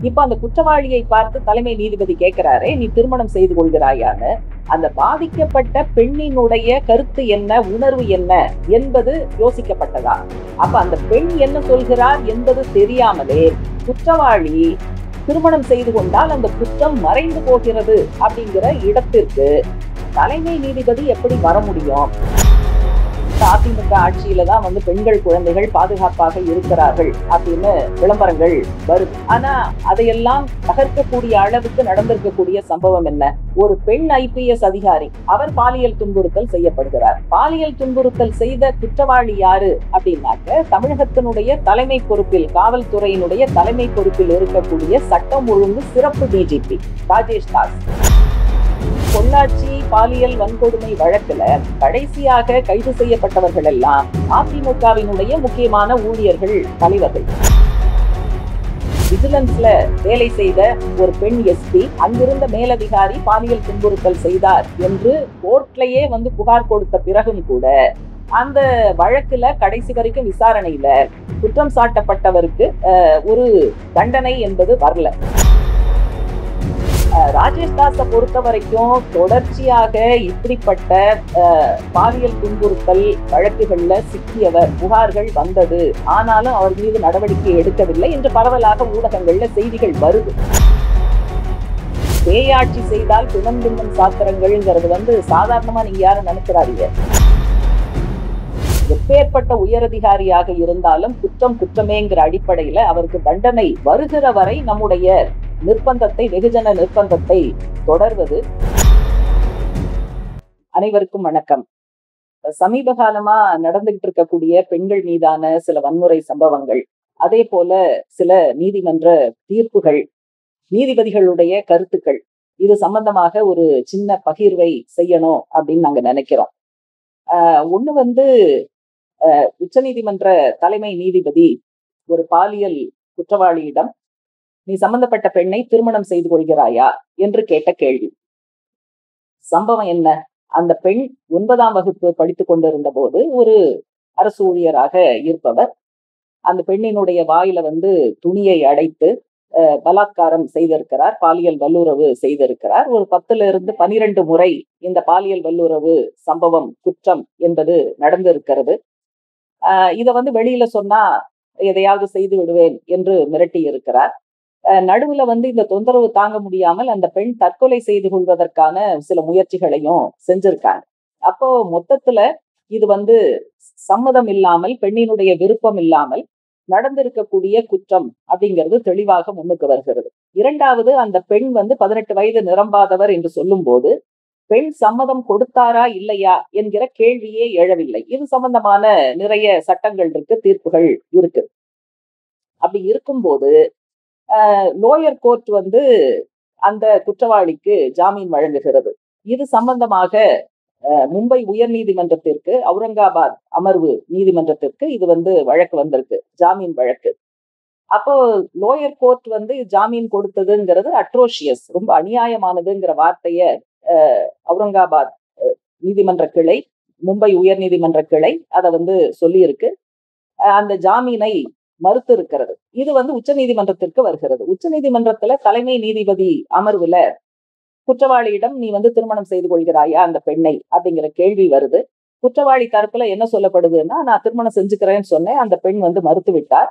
இப்ப அந்த குற்றவாளியை பார்த்து தலைமை நீதிபதி கேட்கிறாரே நீ திருமணம் செய்து கொள்கிறாயான்னு. அந்த பாதிக்கப்பட்ட பெண்ணினுடைய கருத்து என்ன உணர்வு என்ன என்பது யோசிக்கப்பட்டதா? அப்ப அந்த பெண் என்ன சொல்கிறார் என்பது தெரியாமலே குற்றவாளி திருமணம் செய்து கொண்டால் அந்த குற்றம் மறைந்து போகிறது அப்படிங்கிற இடத்திற்கு தலைமை நீதிபதி எப்படி வர முடியும்? அதிமுக ஆட்சியில தான் வந்து பெண்கள் குழந்தைகள் பாதுகாப்பாக இருக்கிறார்கள் அப்படின்னு விளம்பரங்கள் வருது ஆனா அதையெல்லாம் தகர்க்கக்கூடிய அளவுக்கு நடந்திருக்கக்கூடிய சம்பவம் என்ன? ஒரு பெண் ஐபிஎஸ் அதிகாரி அவர் பாலியல் துன்புறுத்தல் செய்யப்படுகிறார். பாலியல் துன்புறுத்தல் செய்த குற்றவாளி யாரு அப்படின்னாக்க தமிழகத்தினுடைய தலைமை பொறுப்பில் காவல்துறையினுடைய தலைமை பொறுப்பில் இருக்கக்கூடிய சட்டம் ஒழுங்கு சிறப்பு டிஜிபி ராஜேஷ் தாஸ். பொள்ளாச்சி பாலியல் வன்கொடுமை வழக்குல கடைசியாக கைது செய்யப்பட்டவர்கள் எல்லாம் அதிமுகவினுடைய முக்கியமான ஊழியர்கள் தலைவர்கள். விஜிலன்ஸ்ல வேலை செய்த ஒரு பெண் எஸ்பி அங்கிருந்த மேலதிகாரி பாலியல் துன்புறுத்தல் செய்தார் என்று கோர்ட்லயே வந்து புகார் கொடுத்த பிறகும் கூட அந்த வழக்குல கடைசி வரைக்கும் விசாரணையில குற்றம் சாட்டப்பட்டவருக்கு ஒரு தண்டனை என்பது வரல. ராஜேஷ் தாஸை பொறுத்த வரைக்கும் தொடர்ச்சியாக இப்படிப்பட்ட பாலியல் துன்புறுத்தல் வழக்குகள்ல சிக்கியவர் புகார்கள் வந்தது. ஆனாலும் அவர் மீது நடவடிக்கை எடுக்கவில்லை என்று பரவலாக ஊடகங்கள்ல செய்திகள் வருது. பேயாட்சி செய்தால் பிணம் பின்னம் சாத்திரங்கள்ங்கிறது வந்து சாதாரணமா நீங்க யாரும் நினைக்கிறாதீங்க எப்பேற்பட்ட உயரதிகாரியாக இருந்தாலும் குற்றம் குற்றமேங்கிற அடிப்படையில அவருக்கு தண்டனை வருகிற வரை நம்முடைய நிர்பந்தத்தை வெகுஜன நிர்பந்தத்தை தொடர்வது. அனைவருக்கும் வணக்கம். சமீப காலமா நடந்துகிட்டு இருக்கக்கூடிய பெண்கள் மீதான சில வன்முறை சம்பவங்கள் அதே போல சில நீதிமன்ற தீர்ப்புகள் நீதிபதிகளுடைய கருத்துக்கள் இது சம்பந்தமாக ஒரு சின்ன பகிர்வை செய்யணும் அப்படின்னு நாங்க நினைக்கிறோம். ஆஹ் ஒண்ணு வந்து உச்ச நீதிமன்ற தலைமை நீதிபதி ஒரு பாலியல் குற்றவாளியிடம் நீ சம்பந்தப்பட்ட பெண்ணை திருமணம் செய்து கொள்கிறாயா? என்று கேட்ட கேள்வி. சம்பவம் என்ன? அந்த பெண் ஒன்பதாம் வகுப்பு படித்துக் கொண்டிருந்த போது ஒரு அரசு ஊழியராக இருப்பவர். அந்த பெண்ணினுடைய வாயில வந்து துணியை அடைத்து பலாத்காரம் செய்திருக்கிறார் பாலியல் வல்லுறவு செய்திருக்கிறார். ஒரு பத்துல இருந்து பனிரெண்டு முறை இந்த பாலியல் வல்லுறவு சம்பவம் குற்றம் என்பது நடந்திருக்கிறது. ஆஹ் இதை வந்து வெளியில சொன்னா எதையாவது செய்து விடுவேன் என்று மிரட்டி இருக்கிறார் நடுவுல வந்து இந்த தொந்தரவு தாங்க முடியாமல் அந்த பெண் தற்கொலை செய்து கொள்வதற்கான சில முயற்சிகளையும் செஞ்சிருக்காங்க. அப்போ மொத்தத்துல இது வந்து சம்மதம் இல்லாமல் பெண்ணினுடைய விருப்பம் இல்லாமல் நடந்திருக்கக்கூடிய குற்றம் அப்படிங்கிறது தெளிவாக முன்னுக்கு வருகிறது. இரண்டாவது அந்த பெண் வந்து பதினெட்டு வயது நிரம்பாதவர் என்று சொல்லும் போது பெண் சம்மதம் கொடுத்தாரா இல்லையா? என்கிற கேள்வியே எழவில்லை. இது சம்பந்தமான நிறைய சட்டங்கள் இருக்கு தீர்ப்புகள் இருக்கு. அப்படி இருக்கும்போது லோயர் கோர்ட் வந்து அந்த குற்றவாளிக்கு ஜாமீன் வழங்குகிறது. இது சம்பந்தமாக மும்பை உயர் நீதிமன்றத்திற்கு அவுரங்காபாத் அமர்வு நீதிமன்றத்திற்கு இது வந்து வழக்கு வந்திருக்கு ஜாமீன் வழக்கு. அப்போ லோயர் கோர்ட் வந்து ஜாமீன் கொடுத்ததுங்கிறது அட்ரோஷியஸ் ரொம்ப அநியாயமானதுங்கிற வார்த்தைய அவுரங்காபாத் நீதிமன்ற கிளை மும்பை உயர் நீதிமன்ற கிளை அதை வந்து சொல்லியிருக்கு. அந்த ஜாமீனை மறுத்து இருக்கிறது. இது வந்து உச்ச நீதிமன்றத்திற்கு வருகிறது. உச்ச நீதிமன்றத்துல தலைமை நீதிபதி அமர்வுல குற்றவாளியிடம் நீ வந்து திருமணம் செய்து கொள்கிறாயா அந்த பெண்ணை அப்படிங்கிற கேள்வி வருது. குற்றவாளி தரப்புல என்ன சொல்லப்படுதுன்னா நான் திருமணம் செஞ்சுக்கிறேன்னு சொன்னேன். அந்த பெண் வந்து மறுத்து விட்டார்.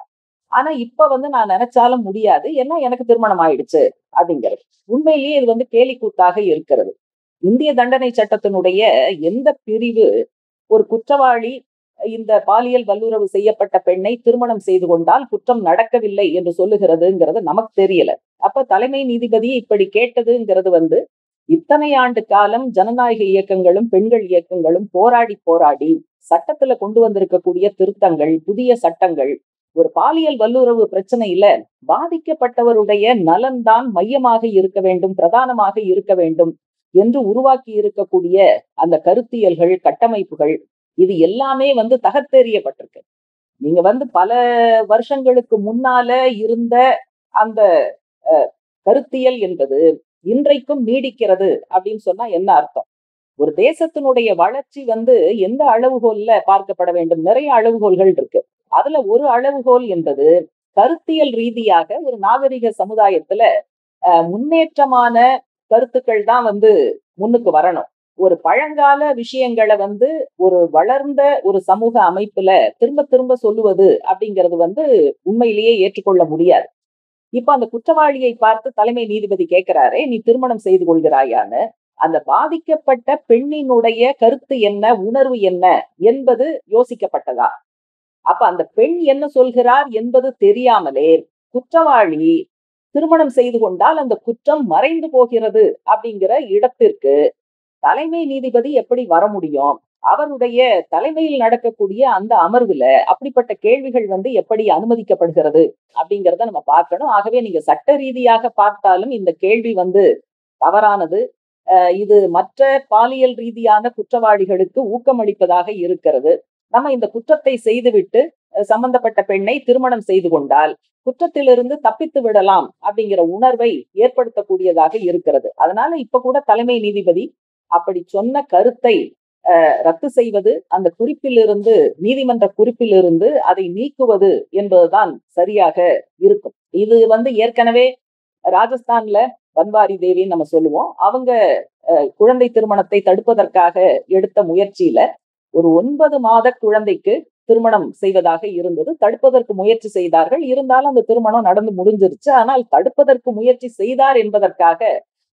ஆனா இப்ப வந்து நான் நினைச்சாலும் முடியாது. ஏன்னா எனக்கு திருமணம் ஆயிடுச்சு. அப்படிங்கிறது. உண்மையிலேயே இது வந்து கேலி கூத்தாக இருக்கிறது. இந்திய தண்டனை சட்டத்தினுடைய எந்த பிரிவு ஒரு குற்றவாளி இந்த பாலியல் வல்லுறவு செய்யப்பட்ட பெண்ணை திருமணம் செய்து கொண்டால் குற்றம் நடக்கவில்லை என்று சொல்லுகிறதுங்கிறது நமக்கு தெரியல. அப்ப தலைமை நீதிபதி இப்படி கேட்டதுங்கிறது வந்து இத்தனை ஆண்டு காலம் ஜனநாயக இயக்கங்களும் பெண்கள் இயக்கங்களும் போராடி போராடி சட்டத்துல கொண்டு வந்திருக்கக்கூடிய திருத்தங்கள் புதிய சட்டங்கள் ஒரு பாலியல் வல்லுறவு பிரச்சனையில பாதிக்கப்பட்டவருடைய நலன்தான் மையமாக இருக்க வேண்டும் பிரதானமாக இருக்க வேண்டும் என்று உருவாக்கி இருக்கக்கூடிய அந்த கருத்தியல்கள் கட்டமைப்புகள் இது எல்லாமே வந்து தகர்த்தெறியப்பட்டிருக்கு. நீங்க வந்து பல வருஷங்களுக்கு முன்னால இருந்த அந்த கருத்தியல் என்பது இன்றைக்கும் நீடிக்கிறது அப்படின்னு சொன்னா என்ன அர்த்தம்? ஒரு தேசத்தினுடைய வளர்ச்சி வந்து எந்த அளவுகோல்ல பார்க்கப்பட வேண்டும்? நிறைய அளவுகோல்கள் இருக்கு. அதுல ஒரு அளவுகோல் என்பது கருத்தியல் ரீதியாக ஒரு நாகரிக சமுதாயத்துல அஹ், முன்னேற்றமான கருத்துக்கள் தான் வந்து முன்னுக்கு வரணும். ஒரு பழங்கால விஷயங்களை வந்து ஒரு வளர்ந்த ஒரு சமூக அமைப்புல திரும்ப திரும்ப சொல்லுவது அப்படிங்கிறது வந்து உண்மையிலேயே ஏற்றுக்கொள்ள முடியாது. இப்ப அந்த குற்றவாளியை பார்த்து தலைமை நீதிபதி கேட்கிறாரே நீ திருமணம் செய்து கொள்கிறாயான்னு. அந்த பாதிக்கப்பட்ட பெண்ணினுடைய கருத்து என்ன உணர்வு என்ன என்பது யோசிக்கப்பட்டதா? அப்ப அந்த பெண் என்ன சொல்கிறார் என்பது தெரியாமலே குற்றவாளி திருமணம் செய்து கொண்டால் அந்த குற்றம் மறைந்து போகிறது அப்படிங்கிற இடத்திற்கு தலைமை நீதிபதி எப்படி வர முடியும்? அவருடைய தலைமையில் நடக்கக்கூடிய அந்த அமர்வுல அப்படிப்பட்ட கேள்விகள் வந்து எப்படி அனுமதிக்கப்படுகிறது அப்படிங்கிறத நம்ம பார்க்கணும். ஆகவே நீங்க சட்ட ரீதியாக பார்த்தாலும் இந்த கேள்வி வந்து தவறானது. இது மற்ற பாலியல் ரீதியான குற்றவாளிகளுக்கு ஊக்கமளிப்பதாக இருக்கிறது. நம்ம இந்த குற்றத்தை செய்துவிட்டு சம்பந்தப்பட்ட பெண்ணை திருமணம் செய்து கொண்டால் குற்றத்திலிருந்து தப்பித்து விடலாம் அப்படிங்கிற உணர்வை ஏற்படுத்தக்கூடியதாக இருக்கிறது. அதனால இப்ப கூட தலைமை நீதிபதி அப்படி சொன்ன கருத்தை அஹ், ரத்து செய்வது அந்த குறிப்பிலிருந்து நீதிமன்ற குறிப்பிலிருந்து அதை நீக்குவது என்பதுதான் சரியாக இருக்கும். இது வந்து ஏற்கனவே ராஜஸ்தான்ல பன்வாரி தேவின்னு நம்ம சொல்லுவோம். அவங்க அஹ், குழந்தை திருமணத்தை தடுப்பதற்காக எடுத்த முயற்சியில ஒரு ஒன்பது மாத குழந்தைக்கு திருமணம் செய்வதாக இருந்தது. தடுப்பதற்கு முயற்சி செய்தார்கள். இருந்தாலும் அந்த திருமணம் நடந்து முடிஞ்சிருச்சு. ஆனால் தடுப்பதற்கு முயற்சி செய்தார் என்பதற்காக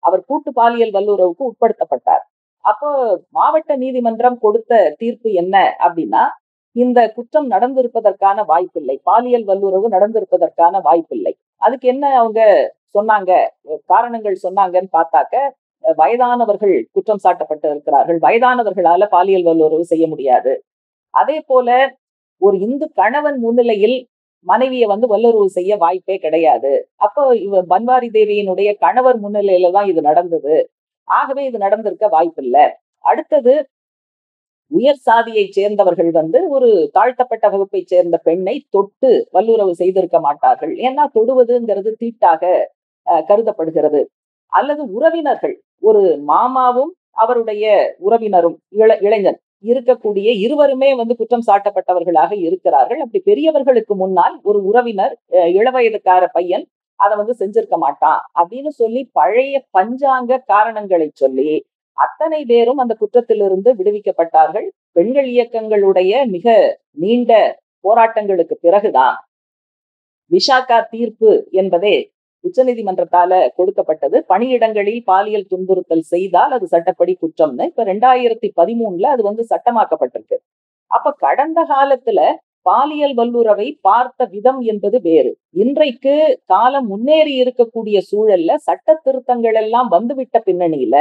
அவர் கூட்டு பாலியல் வல்லுறவுக்கு உட்படுத்தப்பட்டார். அப்போ மாவட்ட நீதிமன்றம் கொடுத்த தீர்ப்பு என்ன அப்படின்னா இந்த குற்றம் நடந்திருப்பதற்கான வாய்ப்பில்லை. பாலியல் வல்லுறவு நடந்திருப்பதற்கான வாய்ப்பில்லை. அதுக்கு என்ன அவங்க சொன்னாங்க? காரணங்கள் சொன்னாங்கன்னு பார்த்தாக்க வயதானவர்கள் குற்றம் சாட்டப்பட்டு இருக்கிறார்கள் வயதானவர்களால பாலியல் வல்லுறவு செய்ய முடியாது. அதே போல ஒரு இந்து கணவன் முன்னிலையில் மனைவியை வந்து வல்லுறவு செய்ய வாய்ப்பே கிடையாது. அப்போ இவ பன்வாரி தேவியினுடைய கணவர் முன்னிலையில தான் இது நடந்தது. ஆகவே இது நடந்திருக்க வாய்ப்பில்லை. அடுத்தது உயர் சாதியை சேர்ந்தவர்கள் வந்து ஒரு தாழ்த்தப்பட்ட வகுப்பை சேர்ந்த பெண்ணை தொட்டு வல்லுறவு செய்திருக்க மாட்டார்கள். ஏன்னா தொடுவதுங்கிறது தீட்டாக அஹ், கருதப்படுகிறது. அல்லது உறவினர்கள் ஒரு மாமாவும் அவருடைய உறவினரும் இள இளைஞன் இருக்கக்கூடிய இருவருமே வந்து குற்றம் சாட்டப்பட்டவர்களாக இருக்கிறார்கள். அப்படி பெரியவர்களுக்கு முன்னால் ஒரு உறவினர் இளவயதுக்கார பையன் அதை வந்து செஞ்சிருக்க மாட்டான் அப்படின்னு சொல்லி பழைய பஞ்சாங்க காரணங்களை சொல்லி அத்தனை பேரும் அந்த குற்றத்திலிருந்து விடுவிக்கப்பட்டார்கள். பெண்கள் இயக்கங்களுடைய மிக நீண்ட போராட்டங்களுக்கு பிறகுதான். விஷாக்கா தீர்ப்பு என்பதே உச்சநீதிமன்றத்தால கொடுக்கப்பட்டது. பணியிடங்களில் பாலியல் துன்புறுத்தல் செய்தால் அது சட்டப்படி குற்றம்னு. இப்ப ரெண்டாயிரத்தி பதிமூணுல அது வந்து சட்டமாக்கப்பட்டிருக்கு. அப்ப கடந்த காலத்துல பாலியல் வல்லுறவை பார்த்த விதம் என்பது வேறு. இன்றைக்கு காலம் முன்னேறி இருக்கக்கூடிய சூழல்ல சட்ட திருத்தங்கள் எல்லாம் வந்துவிட்ட பின்னணியில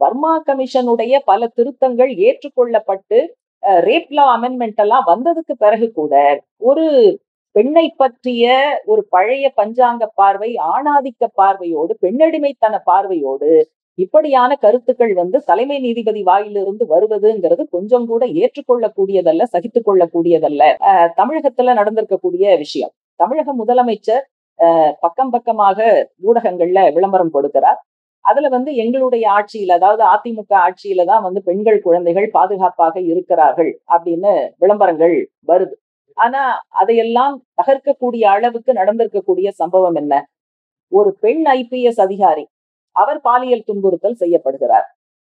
வர்மா கமிஷனுடைய பல திருத்தங்கள் ஏற்றுக்கொள்ளப்பட்டு ரேப் லா அமெண்ட்மெண்ட் எல்லாம் வந்ததுக்கு பிறகு கூட ஒரு பெண்ணை பற்றிய ஒரு பழைய பஞ்சாங்க பார்வை ஆணாதிக்க பார்வையோடு பெண்ணடிமைத்தன பார்வையோடு இப்படியான கருத்துக்கள் வந்து தலைமை நீதிபதி வாயிலிருந்து வருவதுங்கிறது கொஞ்சம் கூட ஏற்றுக்கொள்ளக்கூடியதல்ல சகித்துக் கொள்ளக்கூடியதல்ல தமிழகத்துல நடந்திருக்கக்கூடிய விஷயம். தமிழக முதலமைச்சர் பக்கம் பக்கமாக ஊடகங்கள்ல விளம்பரம் கொடுக்கிறார். அதுல வந்து எங்களுடைய ஆட்சியில அதாவது அதிமுக ஆட்சியில தான் வந்து பெண்கள் குழந்தைகள் பாதுகாப்பாக இருக்கிறார்கள் அப்படின்னு விளம்பரங்கள் வருது. ஆனா அதையெல்லாம் தகர்க்கக்கூடிய அளவுக்கு நடந்திருக்கக்கூடிய சம்பவம் என்ன? ஒரு பெண் ஐபிஎஸ் அதிகாரி அவர் பாலியல் துன்புறுத்தல் செய்யப்படுகிறார்.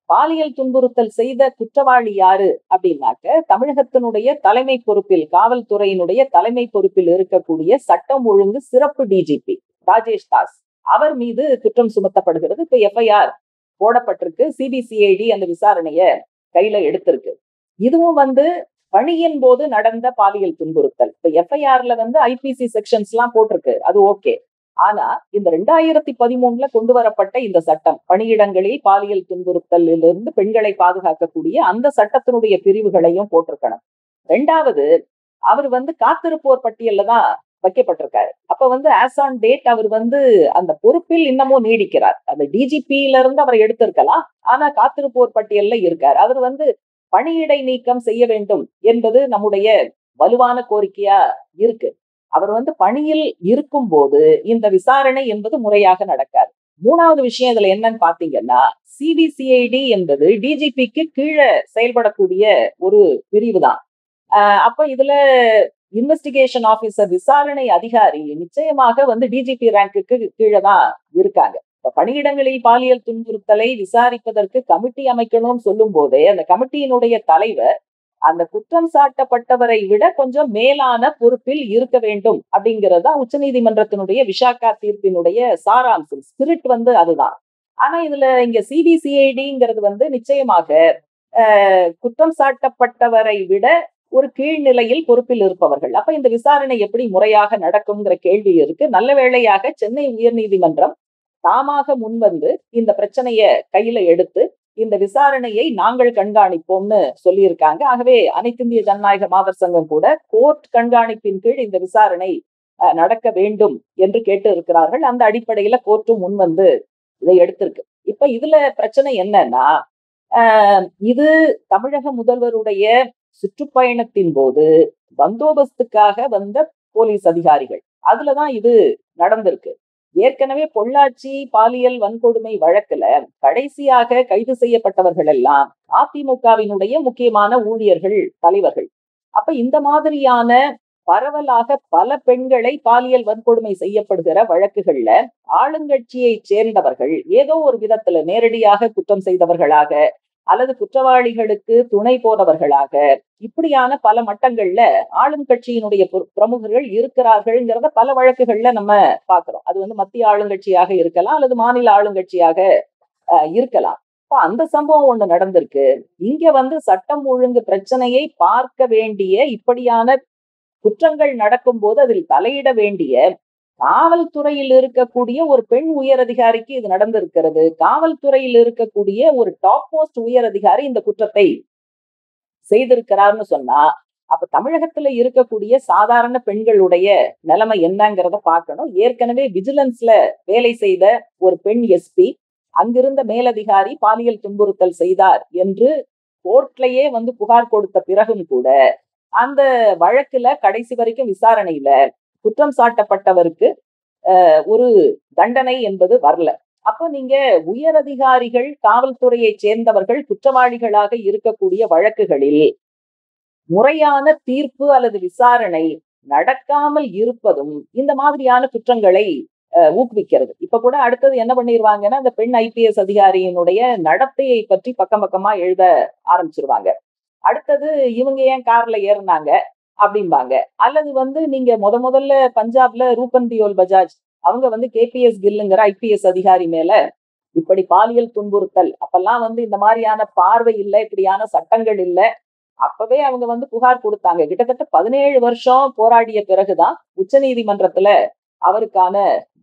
பாலியல் துன்புறுத்தல் செய்த குற்றவாளி யாரு அப்படின்னாக்க தமிழகத்தினுடைய தலைமை பொறுப்பில் காவல்துறையினுடைய தலைமை பொறுப்பில் இருக்கக்கூடிய சட்டம் ஒழுங்கு சிறப்பு டிஜிபி ராஜேஷ் தாஸ். அவர் மீது குற்றம் சுமத்தப்படுகிறது. இப்ப எஃப்ஐஆர் போடப்பட்டிருக்கு. சிபிசிஐடி அந்த விசாரணைய கையில எடுத்திருக்கு. இதுவும் வந்து பணியின் போது நடந்த பாலியல் துன்புறுத்தல். இப்ப எஃப்ஐஆர்ல வந்து ஐபிசி செக்ஷன்ஸ் எல்லாம் போட்டிருக்கு. அது ஓகே. ஆனா இந்த ரெண்டாயிரத்தி பதிமூணுல கொண்டு வரப்பட்ட இந்த சட்டம் பணியிடங்களில் பாலியல் துன்புறுத்தலிலிருந்து பெண்களை பாதுகாக்கக்கூடிய அந்த சட்டத்தினுடைய பிரிவுகளையும் போட்டிருக்கணும். ரெண்டாவது அவர் வந்து காத்திருப்போர் பட்டியல்ல தான் வைக்கப்பட்டிருக்காரு. அப்ப வந்து ஆஸ் ஆன் டேட் அவர் வந்து அந்த பொறுப்பில் இன்னமும் நீடிக்கிறார். அந்த டிஜிபியில இருந்து அவர் எடுத்திருக்கலாம். ஆனா காத்திருப்போர் பட்டியல்ல இருக்காரு. அவர் வந்து பணியிடை நீக்கம் செய்ய வேண்டும் என்பது நம்முடைய வலுவான கோரிக்கையா இருக்கு. அவர் வந்து பணியில் இருக்கும் போது இந்த விசாரணை என்பது முறையாக நடக்காது. மூணாவது விஷயம் இதுல என்னன்னு பாத்தீங்கன்னா சிபிசிஐடி என்பது டிஜிபிக்கு கீழே செயல்படக்கூடிய ஒரு பிரிவு தான். அப்ப இதுல இன்வெஸ்டிகேஷன் ஆபீசர் விசாரணை அதிகாரி நிச்சயமாக வந்து டிஜிபி ரேங்குக்கு கீழே தான் இருக்காங்க. பணியிடங்களில் பாலியல் துன்புறுத்தலை விசாரிப்பதற்கு கமிட்டி அமைக்கணும்னு சொல்லும் போதே அந்த கமிட்டியினுடைய தலைவர் அந்த குற்றம் சாட்டப்பட்டவரை விட கொஞ்சம் மேலான பொறுப்பில் இருக்க வேண்டும் அப்படிங்கிறது தான் உச்சநீதிமன்றத்தினுடைய விஷாக்கா தீர்ப்பினுடைய சாராம்சம். ஸ்பிரிட் வந்து அதுதான். ஆனா இதுல இங்க சிபிசிஐடிங்கிறது வந்து நிச்சயமாக குற்றம் சாட்டப்பட்டவரை விட ஒரு கீழ்நிலையில் பொறுப்பில் இருப்பவர்கள். அப்ப இந்த விசாரணை எப்படி முறையாக நடக்கும்ங்கிற கேள்வி இருக்கு. நல்ல வேளையாக சென்னை உயர்நீதிமன்றம் தாமாக முன்வந்து இந்த பிரச்சனைய கையில எடுத்து இந்த விசாரணையை நாங்கள் கண்காணிப்போம்னு சொல்லியிருக்காங்க. ஆகவே அனைத்திந்திய ஜனநாயக மாதர் சங்கம் கூட கோர்ட் கண்காணிப்பின் கீழ் இந்த விசாரணை நடக்க வேண்டும் என்று கேட்டு இருக்கிறார்கள். அந்த அடிப்படையில கோர்ட்டும் முன் வந்து இதை எடுத்திருக்கு. இப்ப இதுல பிரச்சனை என்னன்னா இது தமிழக முதல்வருடைய சுற்றுப்பயணத்தின் போது பந்தோபஸ்துக்காக வந்த போலீஸ் அதிகாரிகள். அதுலதான் இது நடந்திருக்கு. ஏற்கனவே பொள்ளாச்சி பாலியல் வன்கொடுமை வழக்குல கடைசியாக கைது செய்யப்பட்டவர்கள் எல்லாம் அதிமுகவினுடைய முக்கியமான ஊழியர்கள் தலைவர்கள். அப்ப இந்த மாதிரியான பரவலாக பல பெண்களை பாலியல் வன்கொடுமை செய்யப்படுகிற வழக்குகள்ல ஆளுங்கட்சியை சேர்ந்தவர்கள் ஏதோ ஒரு விதத்துல நேரடியாக குற்றம் செய்தவர்களாக அல்லது குற்றவாளிகளுக்கு துணை போனவர்களாக. இப்படியான பல மட்டங்கள்ல ஆளும் கட்சியினுடைய பிரமுகர்கள் இருக்கிறார்கள்ங்கிறத பல வழக்குகள்ல நம்ம பாக்குறோம். அது வந்து மத்திய ஆளுங்கட்சியாக இருக்கலாம் அல்லது மாநில ஆளுங்கட்சியாக இருக்கலாம். இப்போ அந்த சம்பவம் ஒண்ணு நடந்திருக்கு. இங்க வந்து சட்டம் ஒழுங்கு பிரச்சனையை பார்க்க வேண்டிய இப்படியான குற்றங்கள் நடக்கும் போது அதில் தலையிட வேண்டிய காவல்துறையில் இருக்கக்கூடிய ஒரு பெண் உயர் அதிகாரிக்கு இது நடந்திருக்கிறது. காவல்துறையில் இருக்கக்கூடிய ஒரு டாப் மோஸ்ட் உயர் அதிகாரி இந்த குற்றத்தை செய்திருக்கிறார்னு சொன்னா அப்ப தமிழகத்துல இருக்கக்கூடிய சாதாரண பெண்களுடைய நிலைமை என்னங்கிறத பார்க்கணும். ஏற்கனவே விஜிலன்ஸ்ல வேலை செய்த ஒரு பெண் எஸ்பி அங்கிருந்த மேலதிகாரி பாலியல் துன்புறுத்தல் செய்தார் என்று கோர்ட்லயே வந்து புகார் கொடுத்த பிறகும் கூட அந்த வழக்குல கடைசி வரைக்கும் விசாரணையில குற்றம் சாட்டப்பட்டவருக்கு ஒரு தண்டனை என்பது வரல. அப்போ நீங்க உயர் அதிகாரிகள் காவல்துறையை சேர்ந்தவர்கள் குற்றவாளிகளாக இருக்கக்கூடிய வழக்குகளில் முறையான தீர்ப்பு அல்லது விசாரணை நடக்காமல் இருப்பதும் இந்த மாதிரியான குற்றங்களை ஊக்குவிக்கிறது. இப்ப கூட அடுத்தது என்ன பண்ணிருவாங்கன்னா அந்த பெண் ஐபிஎஸ் அதிகாரியினுடைய நடத்தையை பற்றி பக்கம் பக்கமா எழுத ஆரம்பிச்சிருவாங்க. அடுத்தது இவங்க ஏன் கார்ல ஏறினாங்க? அப்படிம்பாங்க. அல்லது வந்து நீங்க முத முதல்ல பஞ்சாப்ல ரூபன் தியோல் பஜாஜ் அவங்க வந்து கேபிஎஸ் கில்லுங்கிற ஐபிஎஸ் அதிகாரி மேல இப்படி பாலியல் துன்புறுத்தல் அப்பெல்லாம் வந்து இந்த மாதிரியான பார்வை இல்லை இப்படியான சட்டங்கள் இல்லை. அப்பவே அவங்க வந்து புகார் கொடுத்தாங்க. கிட்டத்தட்ட பதினேழு வருஷம் போராடிய பிறகுதான் உச்ச நீதிமன்றத்துல அவருக்கான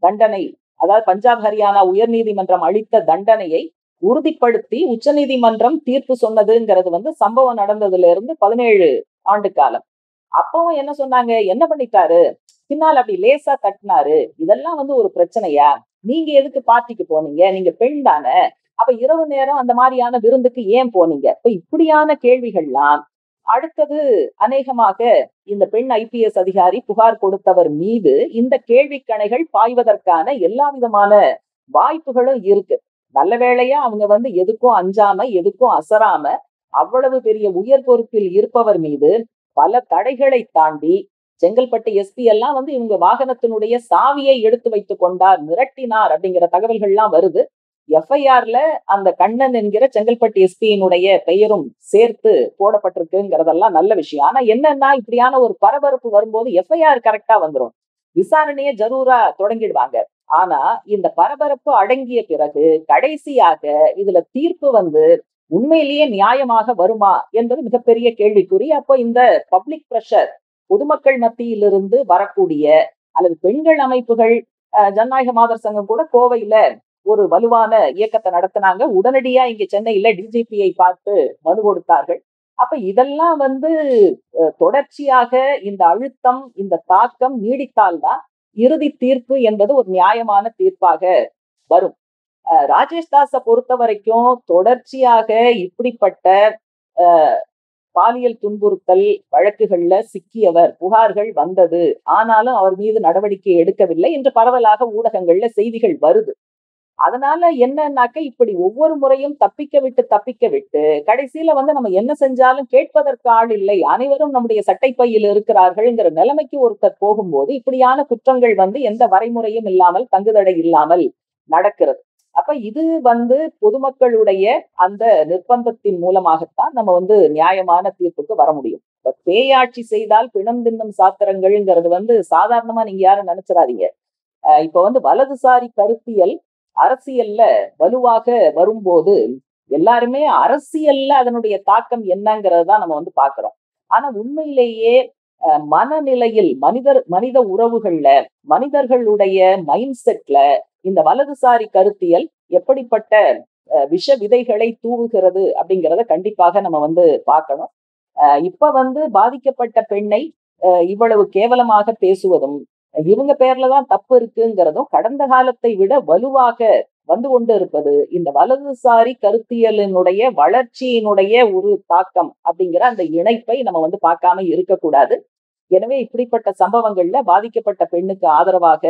தண்டனை அதாவது பஞ்சாப் ஹரியானா உயர் நீதிமன்றம் அளித்த தண்டனையை உறுதிப்படுத்தி உச்ச நீதிமன்றம் தீர்ப்பு சொன்னதுங்கிறது வந்து சம்பவம் நடந்ததுல இருந்து பதினேழு ஆண்டு காலம். அப்பவும் என்ன சொன்னாங்க? என்ன பண்ணிட்டாரு? பின்னால் அப்படி லேசா தட்டினாரு. இதெல்லாம் வந்து ஒரு பிரச்சனையா? நீங்க எதுக்கு பார்ட்டிக்கு போனீங்க? நீங்க பெண் தானே? அப்ப இரவு நேரம் அந்த மாதிரியான விருந்துக்கு ஏன் போனீங்க? இப்ப இப்படியான கேள்விகள்லாம் அடுத்தது அநேகமாக இந்த பெண் ஐபிஎஸ் அதிகாரி புகார் கொடுத்தவர் மீது இந்த கேள்விக்கணைகள் பாய்வதற்கான எல்லா விதமான வாய்ப்புகளும் இருக்கு. நல்ல வேளையா அவங்க வந்து எதுக்கும் அஞ்சாம எதுக்கும் அசராம அவ்வளவு பெரிய உயர் பொறுப்பில் இருப்பவர் மீது பல தடைகளை தாண்டி செங்கல்பட்டு எஸ்பி எல்லாம் வந்து இவங்க வாகனத்தினுடைய சாவியை எடுத்து வைத்து கொண்டார் மிரட்டினார் அப்படிங்கிற தகவல்கள்லாம் வருது. எஃப்ஐஆர்ல அந்த கண்ணன் என்கிற செங்கல்பட்டு எஸ்பியினுடைய பெயரும் சேர்த்து போடப்பட்டிருக்குங்கிறதெல்லாம் நல்ல விஷயம். ஆனா என்னன்னா இப்படியான ஒரு பரபரப்பு வரும்போது எஃப்ஐஆர் கரெக்டா வந்துடும் விசாரணையை ஜரூரா தொடங்கிடுவாங்க. ஆனா இந்த பரபரப்பு அடங்கிய பிறகு கடைசியாக இதுல தீர்ப்பு வந்து உண்மையிலேயே நியாயமாக வருமா என்பது மிகப்பெரிய கேள்விக்குறி. அப்போ இந்த பப்ளிக் ப்ரெஷர் பொதுமக்கள் மத்தியிலிருந்து வரக்கூடிய அல்லது பெண்கள் அமைப்புகள் ஜனநாயக மாதர் சங்கம் கூட கோவையில ஒரு வலுவான இயக்கத்தை நடத்தினாங்க. உடனடியா இங்க சென்னையில டிஜிபியை பார்த்து மனு கொடுத்தார்கள். அப்ப இதெல்லாம் வந்து தொடர்ச்சியாக இந்த அழுத்தம் இந்த தாக்கம் நீடித்தால்தான் இறுதி தீர்ப்பு என்பது ஒரு நியாயமான தீர்ப்பாக வரும். ராஜேஷ் தாஸை பொறுத்த வரைக்கும் தொடர்ச்சியாக இப்படிப்பட்ட பாலியல் துன்புறுத்தல் வழக்குகள்ல சிக்கியவர் புகார்கள் வந்தது. ஆனாலும் அவர் மீது நடவடிக்கை எடுக்கவில்லை என்று பரவலாக ஊடகங்கள்ல செய்திகள் வருது. அதனால என்னன்னாக்க இப்படி ஒவ்வொரு முறையும் தப்பிக்க விட்டு தப்பிக்க விட்டு கடைசியில வந்து நம்ம என்ன செஞ்சாலும் கேட்பதற்கு ஆள் இல்லை அனைவரும் நம்முடைய சட்டைப்பையில் இருக்கிறார்கள்ங்கிற நிலைமைக்கு ஒருத்தர் போகும்போது இப்படியான குற்றங்கள் வந்து எந்த வரைமுறையும் இல்லாமல் தங்குதடை இல்லாமல் நடக்கிறது. அப்ப இது வந்து பொதுமக்களுடைய அந்த நிர்பந்தத்தின் மூலமாகத்தான் நம்ம வந்து நியாயமான தீர்ப்புக்கு வர முடியும். இப்ப பேயாட்சி செய்தால் பிணம் தின்னும் சாத்திரங்கள்ங்கிறது வந்து சாதாரணமா நீங்க யாரும் நினைச்சிடாதீங்க இப்ப வந்து வலதுசாரி கருத்தியல் அரசியல்ல வலுவாக வரும்போது எல்லாருமே அரசியல்ல அதனுடைய தாக்கம் என்னங்கிறது தான் நம்ம வந்து பாக்குறோம். ஆனா உண்மையிலேயே மனநிலையில் மனிதர் மனித உறவுகள்ல மனிதர்களுடைய மைண்ட் செட்ல இந்த வலதுசாரி கருத்தியல் எப்படிப்பட்ட விஷ விதைகளை தூவுகிறது அப்படிங்கிறத கண்டிப்பாக நம்ம வந்து பார்க்கணும். இப்ப வந்து பாதிக்கப்பட்ட பெண்ணை இவ்வளவு கேவலமாக பேசுவதும் இவங்க பேர்ல தான் தப்பு இருக்குங்கிறதும் கடந்த காலத்தை விட வலுவாக வந்து கொண்டு இருப்பது இந்த வலதுசாரி கருத்தியலினுடைய வளர்ச்சியினுடைய ஒரு தாக்கம் அப்படிங்கிற அந்த இணைப்பை நம்ம வந்து பார்க்காம இருக்கக்கூடாது. எனவே இப்படிப்பட்ட சம்பவங்கள்ல பாதிக்கப்பட்ட பெண்ணுக்கு ஆதரவாக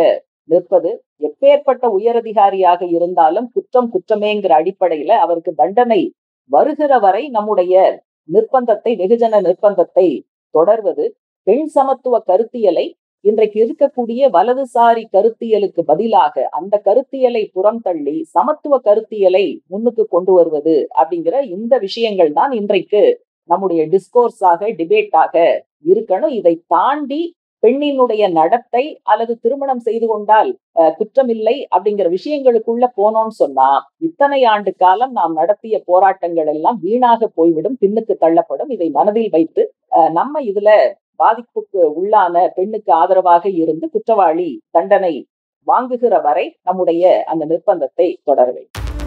நிற்பது. எப்பேற்பட்ட உயரதிகாரியாக இருந்தாலும் குற்றம் குற்றமேங்கிற அடிப்படையில அவருக்கு தண்டனை வருகிற வரை நம்முடைய நிர்பந்தத்தை வெகுஜன நிர்பந்தத்தை தொடர்வது. பெண் சமத்துவ கருத்தியலை இன்றைக்கு இருக்கக்கூடிய வலதுசாரி கருத்தியலுக்கு பதிலாக அந்த கருத்தியலை புறம் தள்ளி சமத்துவ கருத்தியலை முன்னுக்கு கொண்டு வருவது அப்படிங்கிற இந்த விஷயங்கள் தான் இன்றைக்கு நம்முடைய டிஸ்கோர்ஸாக டிபேட்டாக இருக்கணும். இதை தாண்டி பெண்ணினுடைய நடத்தை அல்லது திருமணம் செய்து கொண்டால் குற்றமில்லை அப்படிங்கிற விஷயங்களுக்குள்ள போனோம்னு சொன்னா இத்தனை ஆண்டு காலம் நாம் நடத்திய போராட்டங்கள் எல்லாம் வீணாக போய்விடும் பின்னுக்கு தள்ளப்படும். இதை மனதில் வைத்து நம்ம இதுல பாதிப்புக்கு உள்ளான பெண்ணுக்கு ஆதரவாக இருந்து குற்றவாளி தண்டனை வாங்குகிற வரை நம்முடைய அந்த நிர்பந்தத்தை தொடர வேண்டும்.